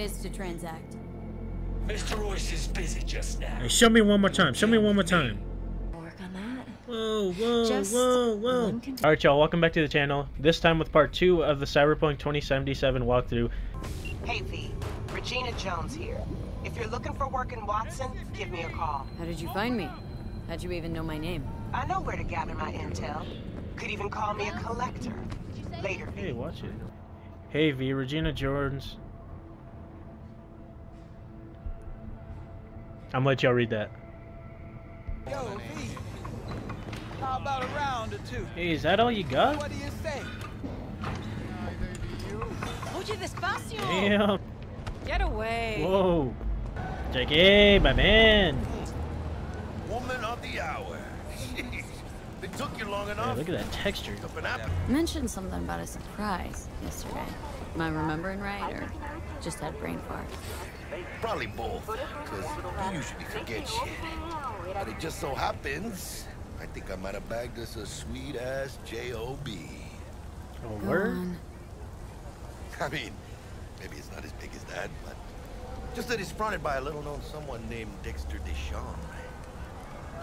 is to transact. Mr. Royce is busy just now. Hey, show me one more time. Show me one more time. Work on that. Whoa, whoa, Just whoa, whoa. Alright, y'all, welcome back to the channel. This time with part two of the Cyberpunk 2077 walkthrough. Hey V, Regina Jones here. If you're looking for work in Watson, give me a call. How did you find me? How'd you even know my name? I know where to gather my intel. Could even call me a collector. Later, V. Hey, watch it. Hey, V, Regina Jones. I'm gonna let y'all read that. Yo, V. How about a round or two? Hey, is that all you got? What do you say? Oye, despacio! Damn. Get away! Whoa. Jackie, my man. Woman of the hour. Jeez. It took you long Hey, enough. look at that texture. Up. Mentioned something about a surprise yesterday. Am I remembering right, or just had brain fart? Probably both. Because you usually forget shit. But it just so happens, I think I might have bagged us a sweet ass J.O.B. Oh, word? I mean, maybe it's not as big as that, but just that it's fronted by a little known someone named Dexter DeShawn.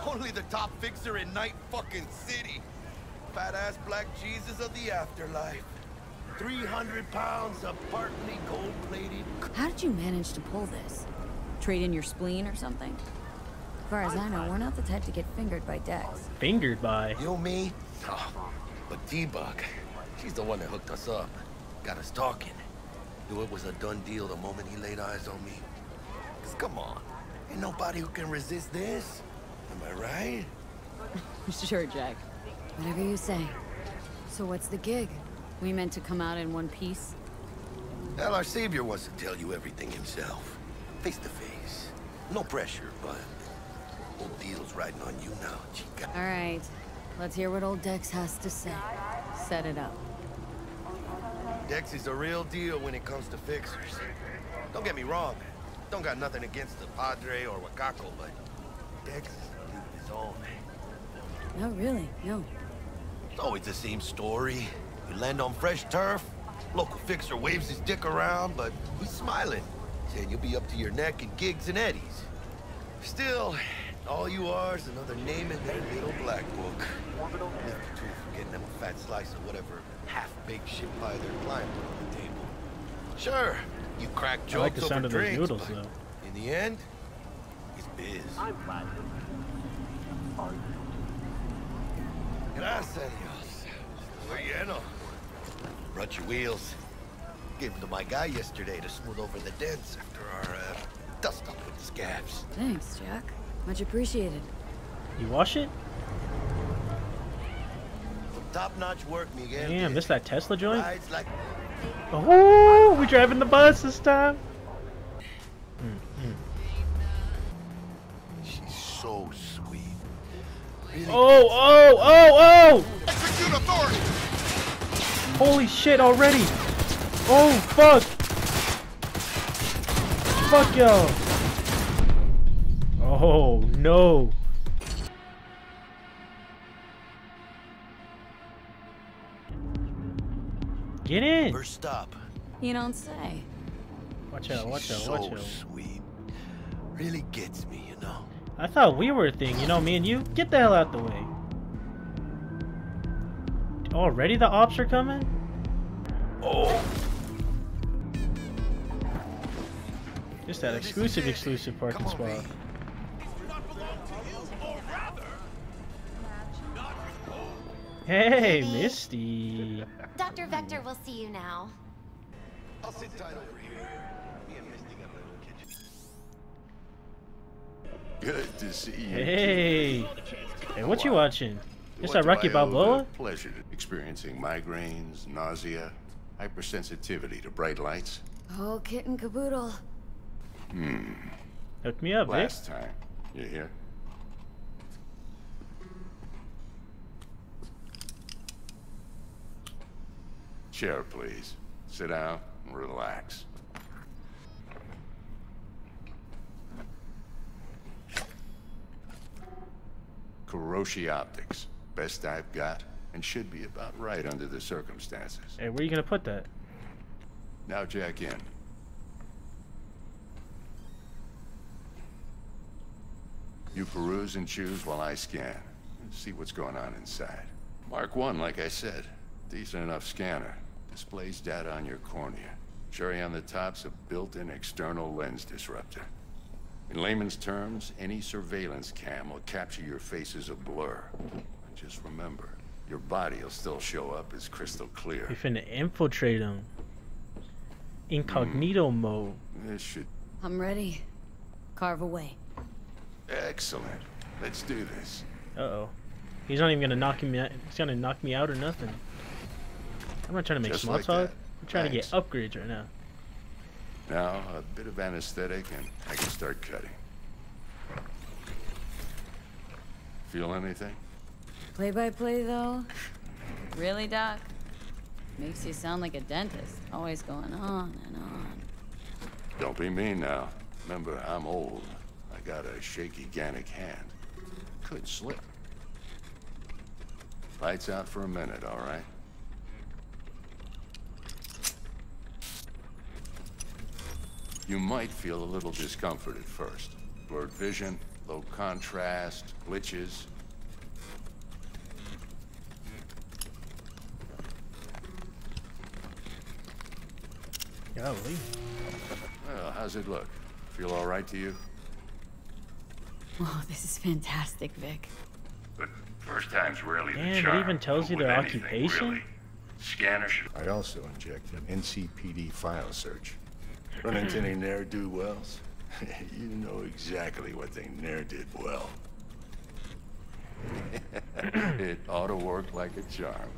Only the top fixer in Night fucking City. Fat ass black Jesus of the afterlife. 300 pounds of partly gold plated. How did you manage to pull this? Trade in your spleen or something? As far as I know, we're not the type to get fingered by Dex. Fingered by. You me? Oh, but T-Bug, she's the one that hooked us up. Got us talking. Knew it was a done deal the moment he laid eyes on me. Cause come on, ain't nobody who can resist this. Am I right? sure, Jack. Whatever you say. So what's the gig? We meant to come out in one piece? Hell, our savior wants to tell you everything himself. Face to face. No pressure, but Old deal's riding on you now, chica. All right. Let's hear what old Dex has to say. Set it up. Dex is a real deal when it comes to fixers. Don't get me wrong. Don't got nothing against the Padre or Wakako, but Dex is a dude of his own. No, really, no. It's always the same story. You land on fresh turf, local fixer waves his dick around, but he's smiling, saying you'll be up to your neck in gigs and eddies. Still, all you are is another name in their little black book. Lift the two for getting them a fat slice of whatever half-baked shit pie they're climbing on the table. Sure, you crack jokes I like the sound over of drinks, noodles, but though. in the end, it's biz. I'm glad. Gracias, Dios. Muy lleno. Brought your wheels. Gave them to my guy yesterday to smooth over the dents after our uh, dust up with the scabs. Thanks, Jack. Much appreciated. You wash it? Top-notch work, Miguel. Damn, this that Tesla joint? Like Oh, we driving the bus this time. she's so sweet. Really Oh, oh, oh, oh! Execute authority. Holy shit already! Oh, fuck! Fuck y'all! Oh, no. Get in! First stop. You don't say. Watch out, watch She's out, so watch out. sweet. Really gets me, you know. I thought we were a thing, you know, me and you. Get the hell out the way. Already the ops are coming? Oh, Just that exclusive, exclusive parking spot. Hey, Misty. Dr. Vektor will see you now. I'll sit tight over here. Me and Misty got a little kitchen. Good to see you. Hey. Hey, what you watching? It's What that Rocky I Balboa? Pleasure experiencing migraines, nausea, hypersensitivity to bright lights. Oh, kitten and Hmm. Hook me up, Vic. Last time, you hear? Chair, please. Sit down and relax. Kiroshi Optics best I've got, and should be about right under the circumstances. Hey, where are you gonna put that? Now jack in. You peruse and choose while I scan. See what's going on inside. Mark 1, like I said. Decent enough scanner. Displays data on your cornea. Cherry on the top's a built-in external lens disruptor. In layman's terms, any surveillance cam will capture your face as a blur. Just remember, your body will still show up as crystal clear. We finna infiltrate him. Incognito Hmm. mode. This should... I'm ready. Carve away. Excellent. Let's do this. Uh oh. He's not even gonna knock me. Out. He's gonna knock me out or nothing. I'm not trying to make Just small like talk. that. I'm trying Thanks. to get upgrades right now. Now, a bit of anesthetic and I can start cutting. Feel anything? Play by play, though? Really, Doc? Makes you sound like a dentist. Always going on and on. Don't be mean now. Remember, I'm old. I got a shaky Gannic hand. Could slip. Lights out for a minute, all right? You might feel a little discomfort at first. Blurred vision, low contrast, glitches. Golly. Well, how's it look? Feel all right to you? Oh, this is fantastic, Vic. But first time's rarely the Damn, it even tells you their anything, occupation? Really. Scanner should I also inject an NCPD file search. Run into any ne'er-do-wells? you know exactly what they ne'er did well. it ought to work like a charm.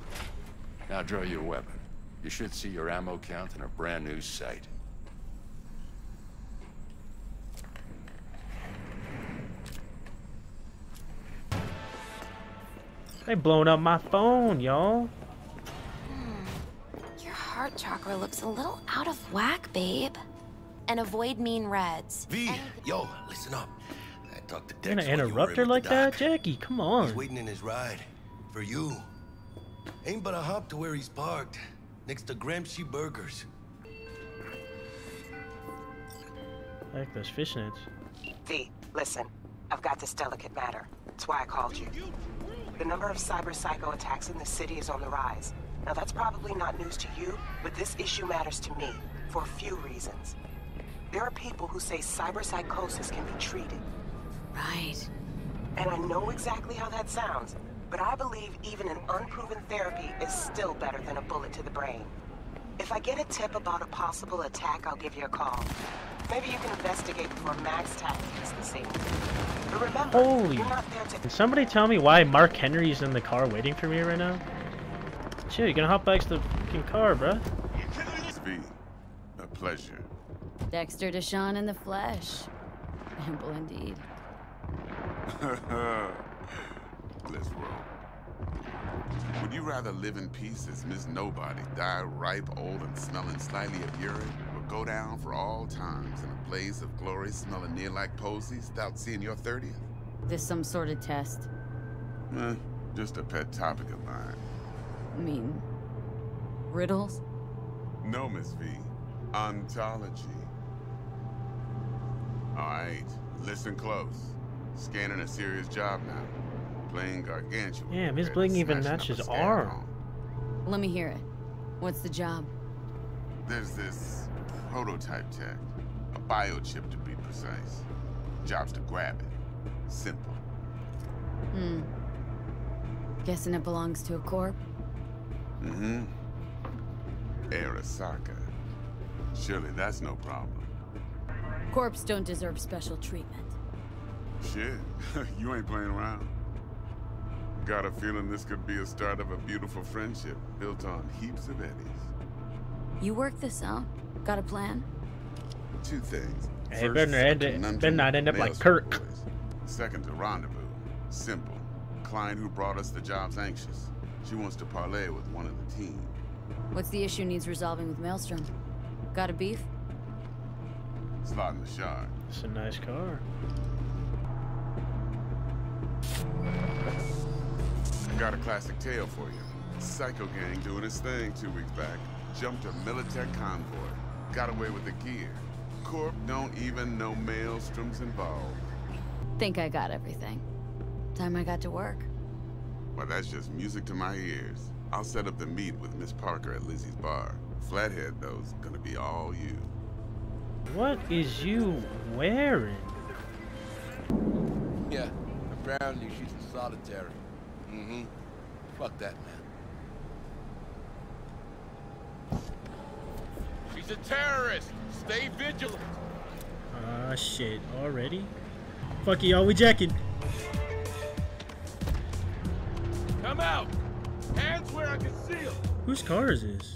Now draw your weapon. You should see your ammo count in a brand new sight. They blowing up my phone, y'all. Hmm. Your heart chakra looks a little out of whack, babe. And avoid mean reds. V, yo, listen up. I talked to You're Dex gonna while you were interrupt her like that. Jackie? Come on. He's waiting in his ride. For you. Ain't but a hop to where he's parked. Next to Gramsci Burgers. I like those fishnets. V, listen. I've got this delicate matter. That's why I called you. The number of cyber psycho attacks in the city is on the rise. Now that's probably not news to you, but this issue matters to me for a few reasons. There are people who say cyber psychosis can be treated. Right. And I know exactly how that sounds, but I believe even an unproven therapy is still better than a bullet to the brain. If I get a tip about a possible attack, I'll give you a call. Maybe you can investigate before MaxTac hits the scene. But remember, Holy. you're not there to Can somebody tell me why Mark Henry's in the car waiting for me right now? Chill, you gonna hop back to the fucking car, bruh. V, a pleasure. Dexter DeShawn in the flesh. Ample indeed. Roll. Would you rather live in peace as Miss Nobody, die ripe, old, and smelling slightly of urine, or go down for all times in a blaze of glory smelling near like posies without seeing your 30th? This some sort of test. Eh, just a pet topic of mine. I mean, riddles? No, Miss V. Ontology. All right, listen close. Scanning a serious job now. Playing gargantuan. Damn, his compared bling even matches up a arm. home. Let me hear it. What's the job? There's this prototype tech, a biochip to be precise. Job's to grab it. Simple. Hmm. Guessing it belongs to a corp? Mm-hmm. Arasaka. Surely that's no problem. Corps don't deserve special treatment. Shit, you ain't playing around. Got a feeling this could be a start of a beautiful friendship built on heaps of eddies. You work this out? Got a plan? Two things. Hey, better not end it- better not end up like Kirk. boys. Second to rendezvous. Simple. Client who brought us the job's anxious. She wants to parlay with one of the team. What's the issue needs resolving with Maelstrom? Got a beef? Slot in the shard. It's a nice car. Got a classic tale for you. Psycho gang doing his thing two weeks back. Jumped a Militech convoy. Got away with the gear. Corp don't even know Maelstrom's involved. Think I got everything. Time I got to work. Well, that's just music to my ears. I'll set up the meet with Miss Parker at Lizzie's bar. Flathead, though, is gonna be all you. What is you wearing? Yeah, apparently she's in solitary. Mm-hmm. Fuck that, man. She's a terrorist. Stay vigilant. Ah, shit. Already? Fuck y'all, we jacking. Come out. Hands where I can see 'em. Whose car is this?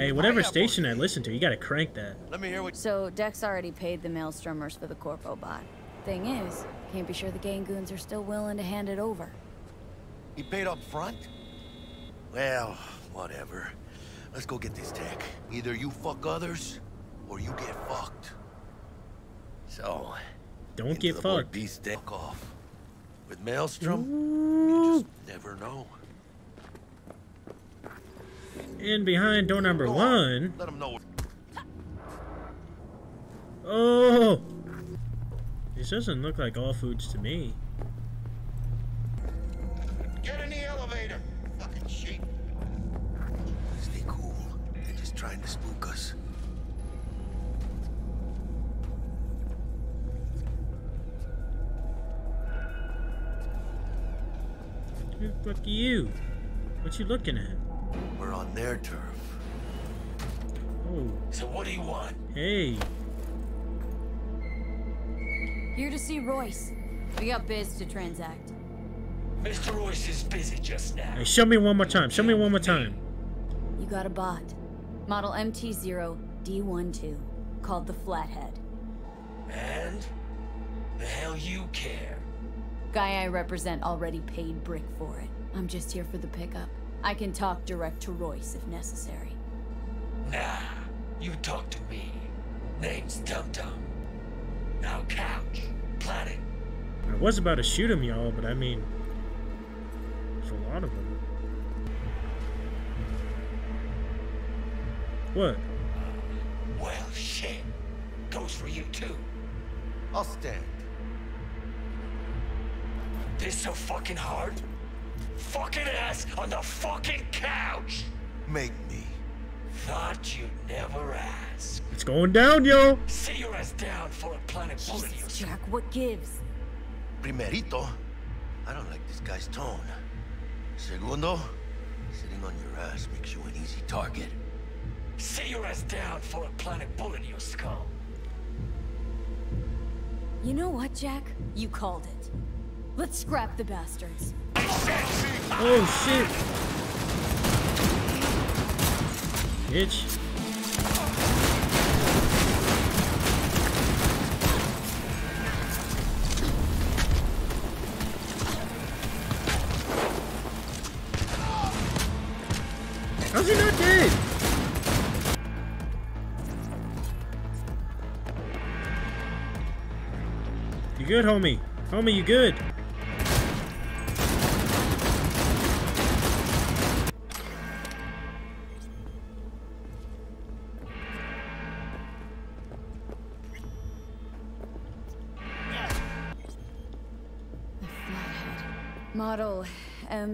Hey, whatever station I listen to, you gotta crank that. Let me hear what. So Dex already paid the maelstromers for the Corpo bot. Thing is, can't be sure the gang goons are still willing to hand it over. He paid up front? Well, whatever. Let's go get this tech. Either you fuck others, or you get fucked. So, Don't get fucked. Beast fuck off. With Maelstrom, you just never know. And behind door number Go on, one. Let him know. Oh! This doesn't look like all foods to me. Get in the elevator. Fucking sheep. Stay cool. They're just trying to spook us. Who the fuck are you? What you looking at? We're on their turf. Oh, So what do you want? hey. Here to see Royce. We got biz to transact. Mr. Royce is busy just now. Hey, show me one more time. Show me one more time. You got a bot. Model MT0D12. Called the Flathead. And? The hell you care? Guy I represent already paid Brick for it. I'm just here for the pickup. I can talk direct to Royce if necessary. Nah, you talk to me. Name's Dum Dum. Now couch, planet. I was about to shoot him, y'all, but I mean, there's a lot of them. What? Uh, well, shit. Goes for you too. I'll stand. This so fucking hard? Fucking ass on the fucking couch! Make me. Thought you'd never ask. It's going down, yo! See your ass down for a planet bullet Jesus, Jack, what gives? Primerito, I don't like this guy's tone. Segundo, sitting on your ass makes you an easy target. Sit your ass down for a planet bullet in your skull. You know what, Jack? You called it. Let's scrap the bastards. Oh, shit! Bitch. How's he not dead? You good, homie? Homie, you good?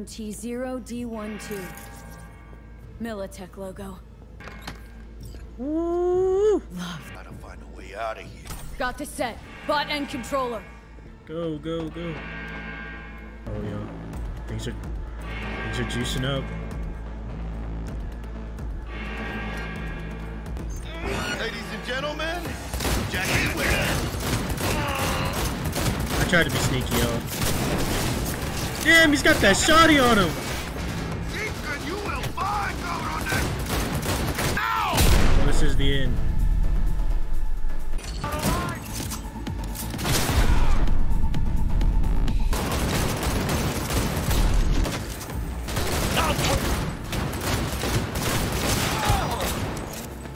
MT0D12. Militech logo. Woo! Love. Gotta find a way out of here. Got the set. Bot and controller. Go, go, go. Oh yeah. Things are things are juicing up. Ladies and gentlemen, Jackie Whittaker. I tried to be sneaky, y'all. Damn, he's got that shotty on him. Ethan, you will find out on that. Well, this is the end.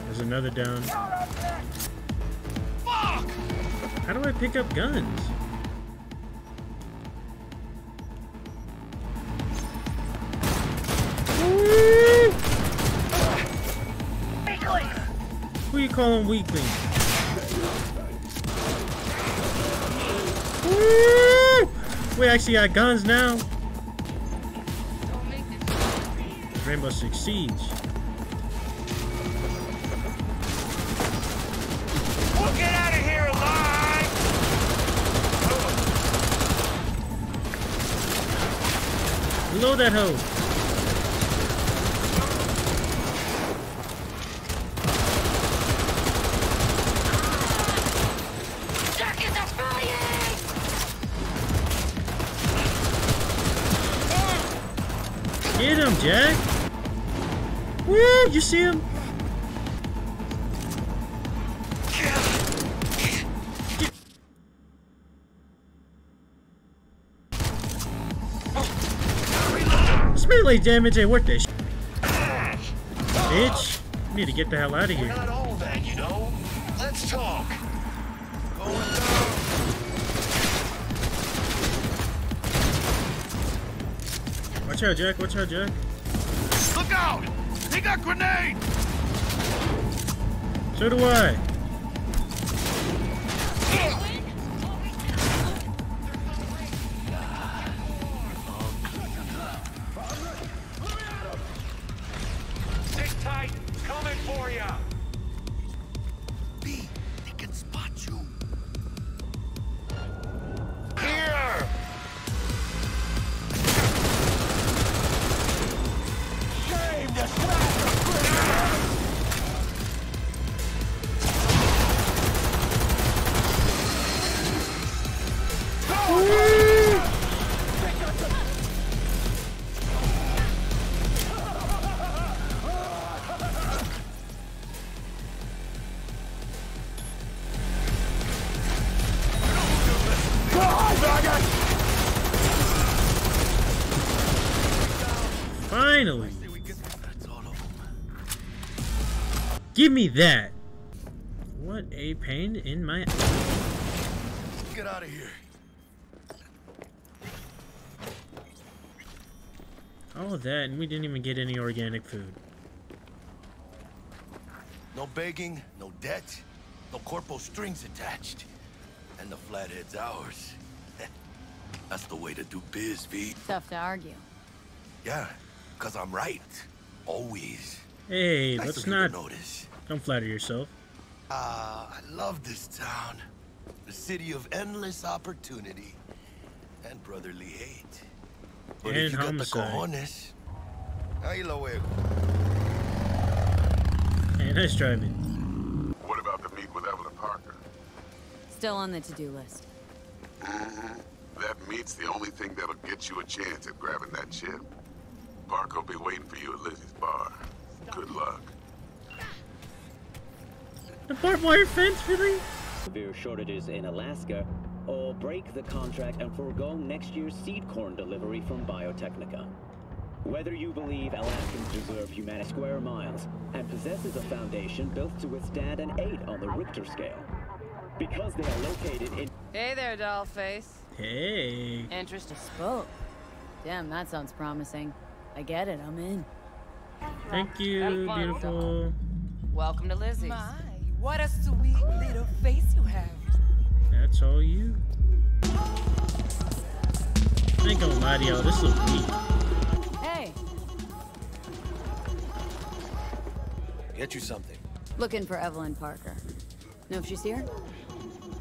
There's another down. How do I pick up guns? Call them weaklings? Woo! We actually got guns now. Rainbow Six Siege. We'll get out of here alive! Reload that hoe. You see him? This melee damage ain't worth this. Bitch, you need to get the hell out of here. not all that, you know? Let's talk. Watch out, Jack. Watch out, Jack. Look out! They got grenades! So do I. Give me that. What a pain in my. Get out of here. All of that, and we didn't even get any organic food. No begging, no debt, no corpo strings attached. And the flathead's ours. That's the way to do biz, V. Tough to argue. Yeah, because I'm right. Always. Hey, Nice let's of you to not. notice. Don't flatter yourself. Ah, I love this town. The city of endless opportunity and brotherly hate. But if And you homicide. got the cojones, ahí lo luego. Hey, nice driving. What about the meet with Evelyn Parker? Still on the to-do list. That meet's the only thing that'll get you a chance at grabbing that chip. Parker will be waiting for you at Lizzie's bar. Good luck. The barbed wire fence, really? severe shortages in Alaska, or break the contract and forego next year's seed corn delivery from Biotechnica. Whether you believe Alaskans deserve Humana square miles and possesses a foundation built to withstand an 8 on the Richter scale. Because they are located in Hey there, dollface. Hey. Interest spoke. Damn, that sounds promising. I get it, I'm in. Thank you, beautiful. Welcome to Lizzie's. My, what a sweet little face you have. That's all you. I ain't gonna lie to y'all, this looks weak. Hey, Get you something. looking for Evelyn Parker. Know if she's here?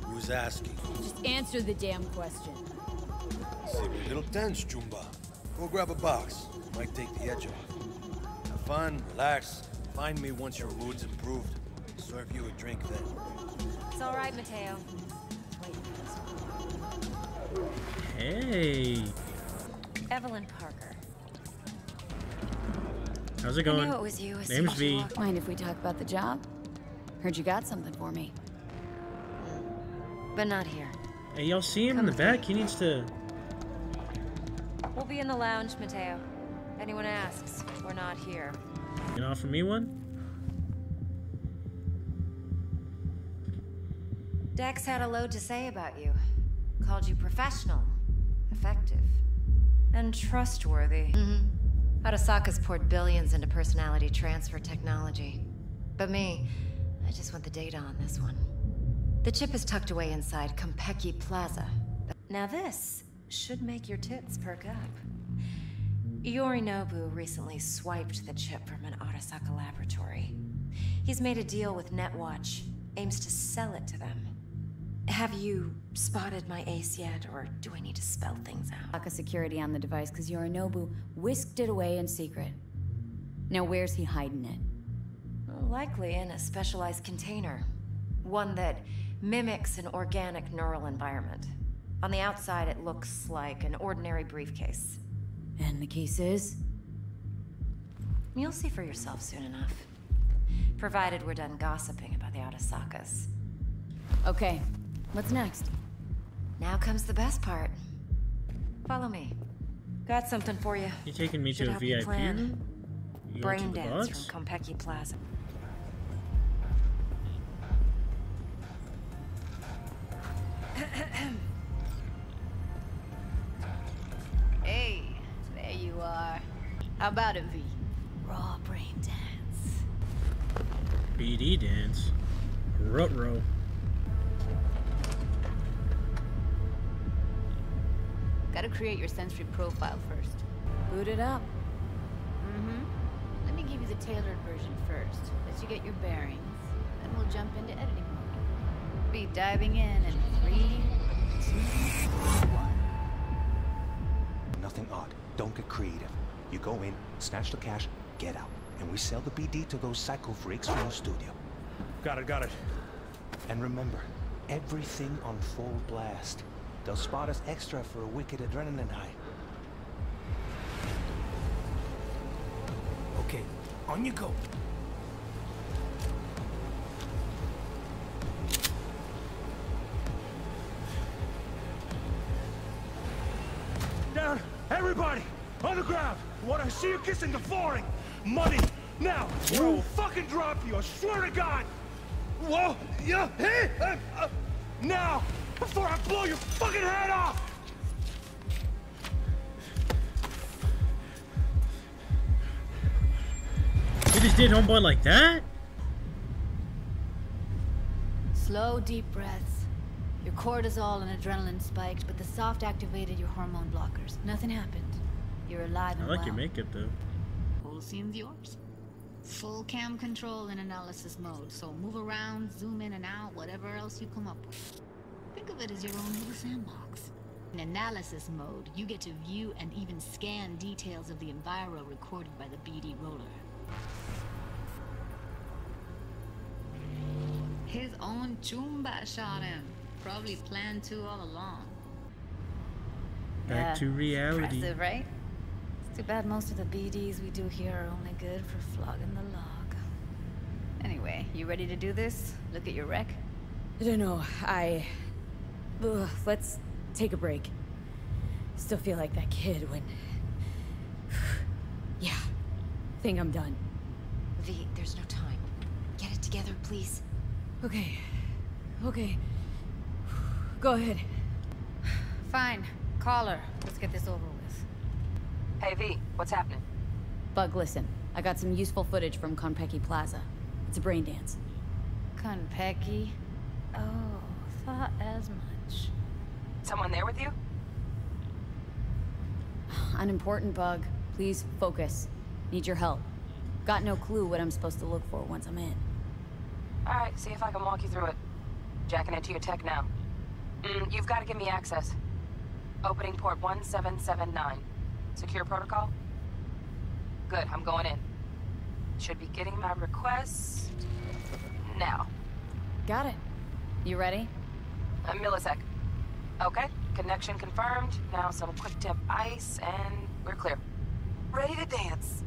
Who's asking? Just answer the damn question. Seem a little tense, Jumba. Go grab a box. Might take the edge off. Have fun, relax. Find me once your mood's improved. Serve you a drink then. It's all right, Mateo. Hey. Evelyn Parker. How's it I going? knew it was you as Name's you V. walked- Mind if we talk about the job? Heard you got something for me. But not here. Hey, y'all see him in the back? He needs to. We'll be in the lounge, Mateo. Anyone asks, we're not here. You can offer me one? Dex had a load to say about you. Called you professional, effective, and trustworthy. Mm-hmm. Arasaka's poured billions into personality transfer technology. But me, I just want the data on this one. The chip is tucked away inside Konpeki Plaza. Now this should make your tits perk up. Yorinobu recently swiped the chip from an Arasaka laboratory. He's made a deal with Netwatch, aims to sell it to them. Have you spotted my ace yet, or do I need to spell things out? Lack of security on the device because Yorinobu whisked it away in secret. Now where's he hiding it? Likely in a specialized container. One that mimics an organic neural environment. On the outside, it looks like an ordinary briefcase. And the case is? You'll see for yourself soon enough. Provided we're done gossiping about the Arasakas. Okay, what's next? Now comes the best part. Follow me. Got something for you. You taking me Should to a VIP plan. You Brain to dance box? from Konpeki Plaza. Hey, there you are. How about it, V? Raw brain dance. BD dance. Rutro. Gotta create your sensory profile first. Boot it up. Mm-hmm. Let me give you the tailored version first. Let you get your bearings. Then we'll jump into editing mode. Be diving in in three, two, one. Nothing odd. Don't get creative. You go in, snatch the cash, get out. And we sell the BD to those psycho freaks from the studio. Got it, got it. And remember, everything on full blast. They'll spot us extra for a wicked adrenaline high. Okay, on you go. Down! Everybody! On the ground! What I see you kissing the flooring! Money! Now! Or I will fucking drop you, I swear to God! Whoa! Yeah! Hey! Uh, uh, now! Before I blow your fucking head off! You just did homeboy like that? Slow, deep breaths. Your cortisol and adrenaline spiked, but the soft activated your hormone blockers. Nothing happened. You're alive I like well. your makeup though. Whole scene's yours. Full cam control and analysis mode, so move around, zoom in and out, whatever else you come up with. Think of it as your own little sandbox. In analysis mode, you get to view and even scan details of the enviro recorded by the BD roller. His own Chumba shot him. Probably planned to all along. Back to reality. Impressive, right? It's too bad most of the BDs we do here are only good for flogging the log. Anyway, you ready to do this? Look at your wreck? I don't know. I. Ugh, let's take a break. Still feel like that kid when. yeah. Think I'm done. V, there's no time. Get it together, please. Okay. Okay. Go ahead. Fine. Call her. Let's get this over with. Hey, V, what's happening? Bug, listen. I got some useful footage from Konpeki Plaza. It's a brain dance. Konpeki? Oh, thought as much. Someone there with you? An important bug. Please focus. Need your help. Got no clue what I'm supposed to look for once I'm in. Alright, see if I can walk you through it. Jacking into your tech now. Mm, you've got to give me access. Opening port 1779. Secure protocol? Good, I'm going in. Should be getting my request... now. Got it. You ready? A millisec. Okay, connection confirmed. Now some quick tip ice, and we're clear. Ready to dance.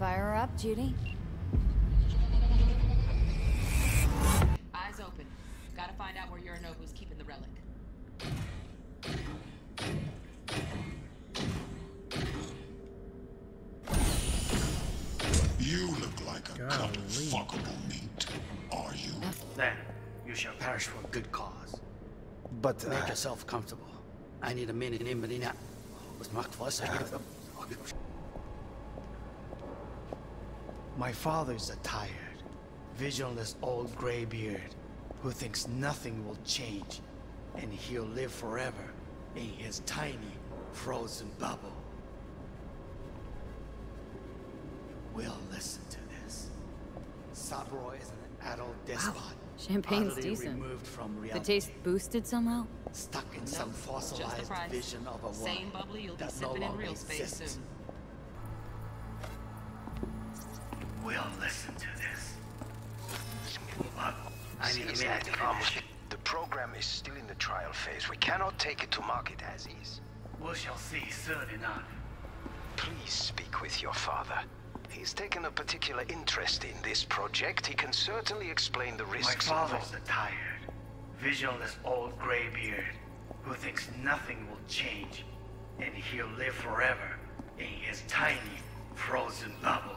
Fire up, Judy. Eyes open. Gotta find out where Yorinobu's keeping the relic. You look like a cut of fuckable meat, are you? Then you shall perish for a good cause. But, uh, Make yourself comfortable. I need a minute in Medina. Was macht was My father's a tired, visionless old graybeard who thinks nothing will change and he'll live forever in his tiny frozen bubble. We'll listen to this. Saburo is an adult despot. Champagne's utterly decent. removed from The taste boosted somehow? Stuck in some Just the fossilized vision of a world Same bubbly you'll be that no in longer real space exists. soon. We'll listen to this. I need a See, to Zach, finish. The program is still in the trial phase. We cannot take it to market as is. We shall see soon enough. Please speak with your father. He's taken a particular interest in this project. He can certainly explain the risks. My risks father's involved. a tired, visionless old graybeard who thinks nothing will change and he'll live forever in his tiny frozen bubble.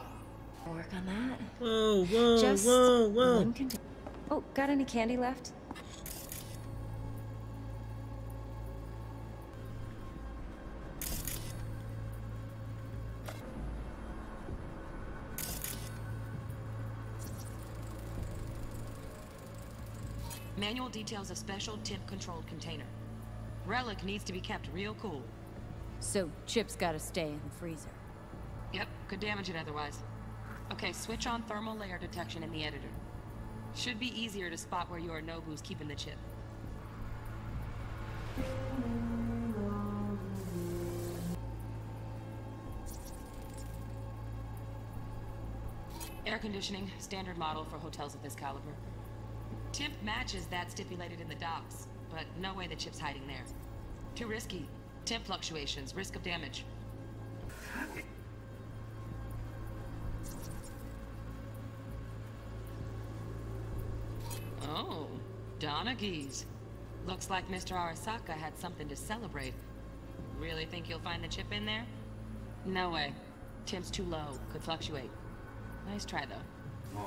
Work on that. Whoa, whoa, Just whoa, whoa. one condi- oh, got any candy left? Manual details a special temp-controlled container. Relic needs to be kept real cool. So Chip's gotta stay in the freezer. Yep, could damage it otherwise. Okay, switch on thermal layer detection in the editor. Should be easier to spot where Yorinobu's keeping the chip. Air conditioning, standard model for hotels of this caliber. Temp matches that stipulated in the docs, but no way the chip's hiding there. Too risky. Temp fluctuations, risk of damage. Oh, Donaghy's. Looks like Mr. Arasaka had something to celebrate. Really think you'll find the chip in there? No way. Temp's too low. Could fluctuate. Nice try, though.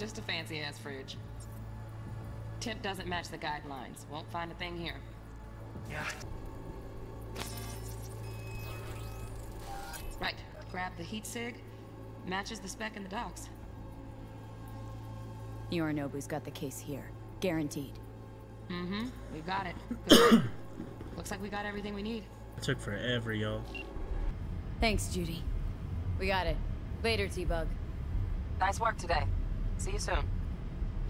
Just a fancy-ass fridge. Tip doesn't match the guidelines. Won't find a thing here. Yeah. Right. Grab the heat sig. Matches the spec in the docs. Yorinobu's got the case here. Guaranteed. Mm-hmm. We got it. Looks like we got everything we need. It took forever, y'all. Thanks, Judy. We got it. Later, T-Bug. Nice work today. See you soon.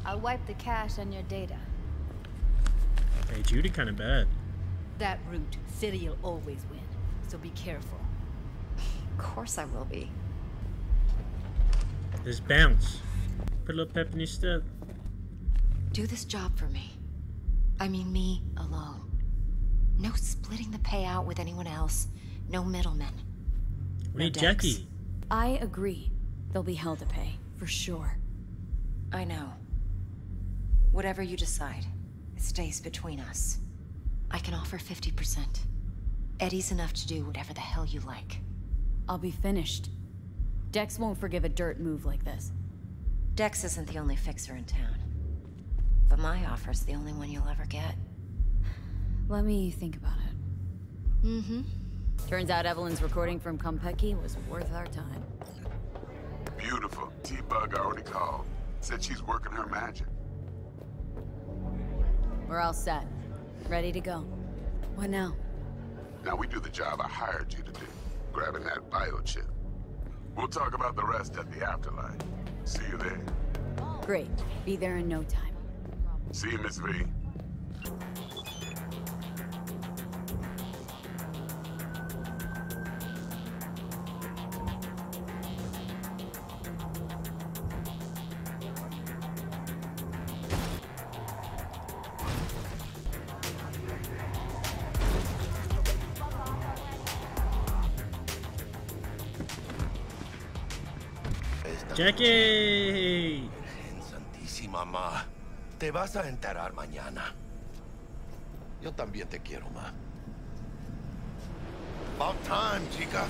I'll wipe the cache on your data. Hey, Judy kind of bad. That route, City'll always win. So be careful. Of course I will be. Just bounce. Put a little pep in your step. Do this job for me. I mean me alone. No splitting the payout with anyone else. No middlemen. We need Dex. Jackie. I agree. There'll be hell to pay, for sure. I know. Whatever you decide, it stays between us. I can offer 50%. Eddie's enough to do whatever the hell you like. I'll be finished. Dex won't forgive a dirt move like this. Dex isn't the only fixer in town. But my offer's the only one you'll ever get. Let me think about it. Mm-hmm. Turns out Evelyn's recording from Konpeki was worth our time. Beautiful. T-Bug already called. Said she's working her magic. We're all set. Ready to go. What now? Now we do the job I hired you to do. Grabbing that biochip. We'll talk about the rest at the afterlife. See you there. Great. Be there in no time. See you, Miss V. Jackie. Santísima ma. Te vas a enterar mañana. Yo también te quiero, ma. About time, chica.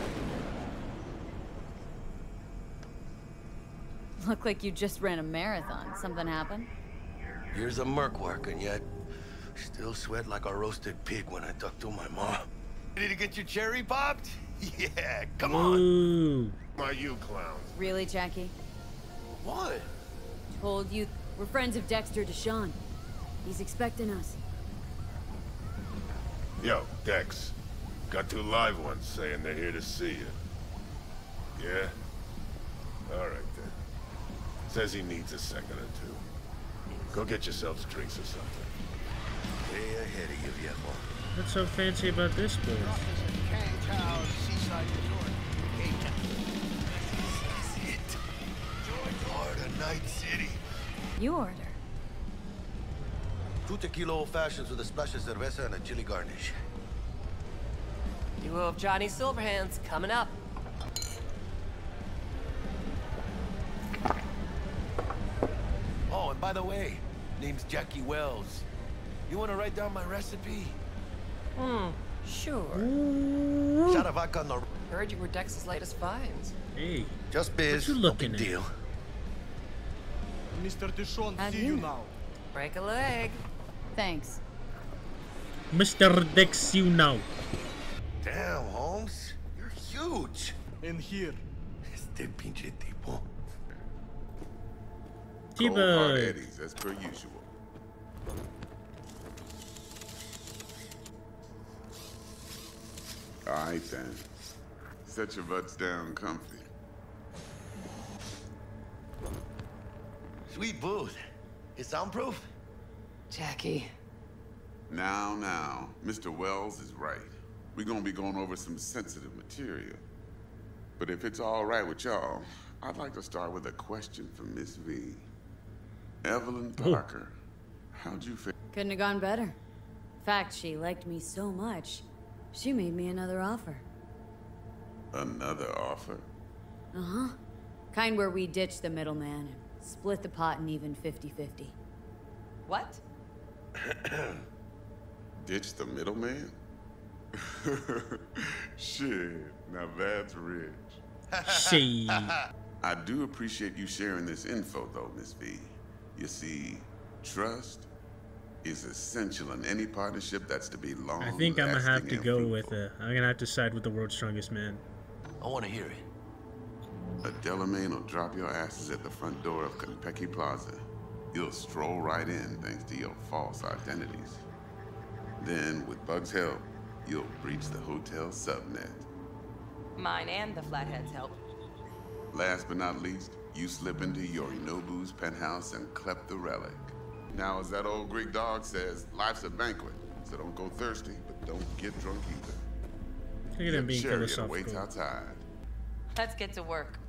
Look like you just ran a marathon. Something happened? Years of merc work, and yet still sweat like a roasted pig when I talk to my mom. Ready to get your cherry popped? Yeah, come on. Ooh. Why you clowns? Really, Jackie? What? Told you we're friends of Dexter DeShawn. He's expecting us. Yo, Dex. Got two live ones saying they're here to see you. Yeah? Alright then. Says he needs a second or two. Go get yourselves drinks or something. Way ahead of you, viejo. What's so fancy about this place? Night City. You order. Two tequila old fashions with a splash of cerveza and a chili garnish. Duo of Johnny Silverhands coming up. Oh, and by the way, name's Jackie Wells. You want to write down my recipe? Hmm, sure. Shot of vodka on the... Heard you were Dex's latest finds. Hey. Just biz. What you looking no at? deal. Mr. DeShawn, Have see you? you now. Break a leg. Thanks. Mr. Dex, you know. Damn, Holmes. You're huge. In here. Este pinche tipo. Cold hard T-Bug. eddies, as per usual. All right then. Set your butts down comfy. Sweet booth. It's soundproof? Jackie. Now, now, Mr. Wells is right. We're gonna be going over some sensitive material. But if it's all right with y'all, I'd like to start with a question for Miss V. Evelyn Oh. Parker, how'd you feel? Couldn't have gone better. In fact, she liked me so much, she made me another offer. Another offer? Uh-huh. Kind where we ditch the middleman and split the pot in even 50-50. What? Ditch the middleman? Shit, now that's rich. Shit. I do appreciate you sharing this info, though, Miss V. You see, trust is essential in any partnership that's to be long. I think I'm gonna have to go and with it. I'm gonna have to side with the world's strongest man. I want to hear it. Fruitful. A Delamain will drop your asses at the front door of Konpeki Plaza. You'll stroll right in thanks to your false identities. Then, with Bug's help, you'll breach the hotel subnet. Mine and the Flatheads help. Last but not least, you slip into Yorinobu's penthouse and clep the relic. Now, as that old Greek dog says, life's a banquet, so don't go thirsty, but don't get drunk either. Look at him being chariot philosophical. awaits outside. Let's get to work.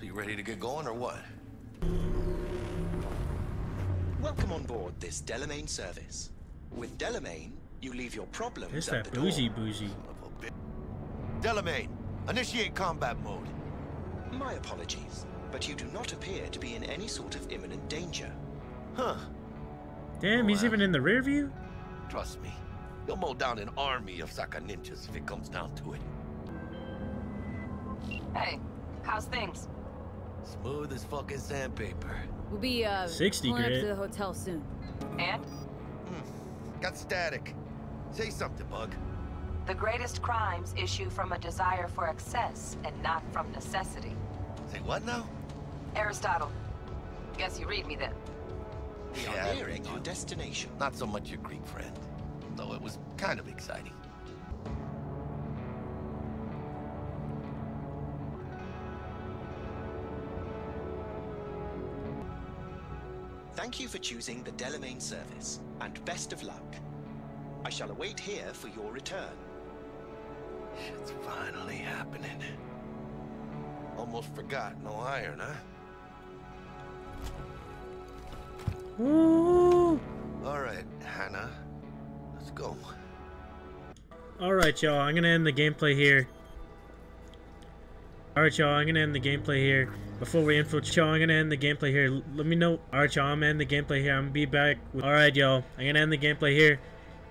So you ready to get going or what? Welcome on board this Delamain service. With Delamain, you leave your problems It's at that the door. bougie bougie. Delamain, initiate combat mode. My apologies, but you do not appear to be in any sort of imminent danger. Huh. Damn, he's even in the rear view? Trust me. You'll mow down an army of Saka ninjas if it comes down to it. Hey, how's things? Smooth as fucking sandpaper. We'll be, uh, 60 pulling up to the hotel soon. And? Got static. Say something, Bug. The greatest crimes issue from a desire for excess and not from necessity. Say what now? Aristotle. Guess you read me then. We Yeah, are nearing our destination. Not so much your Greek friend. Though it was kind of exciting. Thank you for choosing the Delamain service, and best of luck. I shall await here for your return. It's finally happening. Almost forgot, no iron, huh? Ooh. All right, Hannah. Let's go. Alright, y'all, I'm gonna end the gameplay here. Alright, y'all, I'm gonna end the gameplay here. Before we infiltrate, y'all, I'm gonna end the gameplay here. Let me know. Alright, y'all, I'm gonna end the gameplay here. I'm gonna be back. Alright, y'all, I'm gonna end the gameplay here.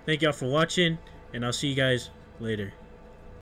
Thank y'all for watching, and I'll see you guys later.